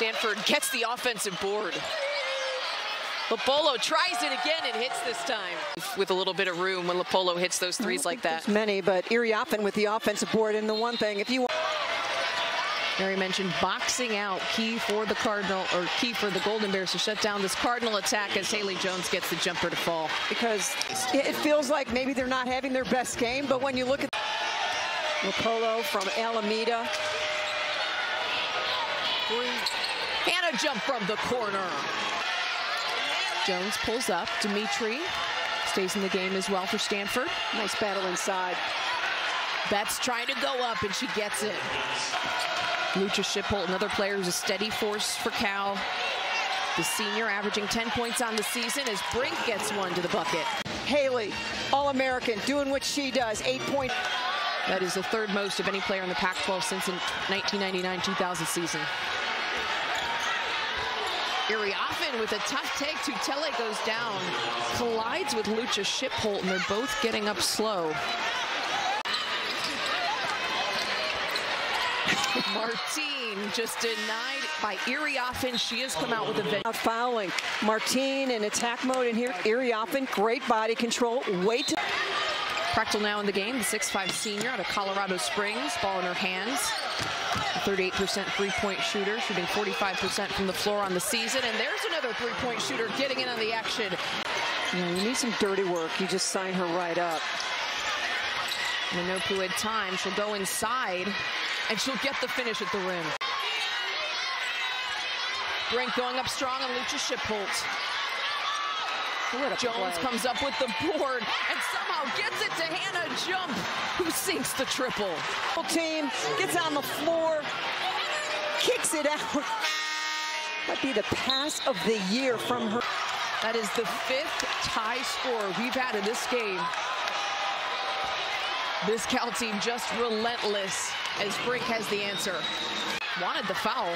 Stanford gets the offensive board. Lepolo tries it again and hits this time with a little bit of room when Lepolo hits those threes like that. Many, but Iriafen with the offensive board. And the one thing, if you want... Mary mentioned boxing out key for the Cardinal or key for the Golden Bears to shut down this Cardinal attack as Haley Jones gets the jumper to fall. Because it feels like maybe they're not having their best game, but when you look at Lepolo from Alameda. Three. And a jump from the corner. Jones pulls up. Demetre stays in the game as well for Stanford. Nice battle inside. Betts trying to go up, and she gets it. Lutje Schipholt, another player who's a steady force for Cal. The senior averaging 10 points on the season as Brink gets one to the bucket. Haley, All-American, doing what she does, eight point. That is the third most of any player in the Pac-12 since the 1999-2000 season. Iriafen with a tough take. Tutele goes down, collides with Lutje Schipholt, and they're both getting up slow. Martine just denied by Iriafen. She has come out with a vet. Fouling. Martine in attack mode in here. Iriafen, great body control. Wait. Prechtel now in the game, the 6'5 senior out of Colorado Springs. Ball in her hands. 38% three-point shooter, shooting 45% from the floor on the season. And there's another three-point shooter getting in on the action. Yeah, you need some dirty work. You just sign her right up. Manopu had time. She'll go inside, and she'll get the finish at the rim. Brink going up strong on Lutje Schipholt. Jones play. comes up with the board and somehow gets it to Hannah Jump, who sinks the triple. Team gets on the floor, kicks it out. Might be the pass of the year from her. That is the fifth tie score we've had in this game. This Cal team just relentless as Brink has the answer. Wanted the foul.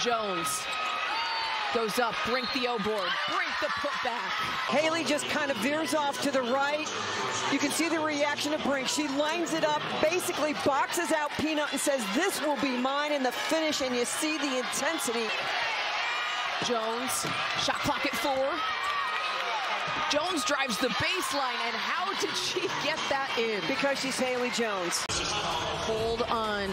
Jones goes up, Brink the O-board, Brink the putback. Haley just kind of veers off to the right. You can see the reaction of Brink. She lines it up, basically boxes out Peanut and says, this will be mine in the finish, and you see the intensity. Jones, shot clock at four. Jones drives the baseline, and how did she get that in? Because she's Haley Jones. Hold on.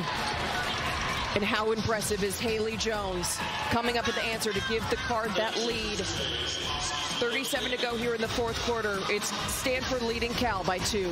And how impressive is Haley Jones coming up with the answer to give the card that lead. 37 to go here in the fourth quarter. It's Stanford leading Cal by two.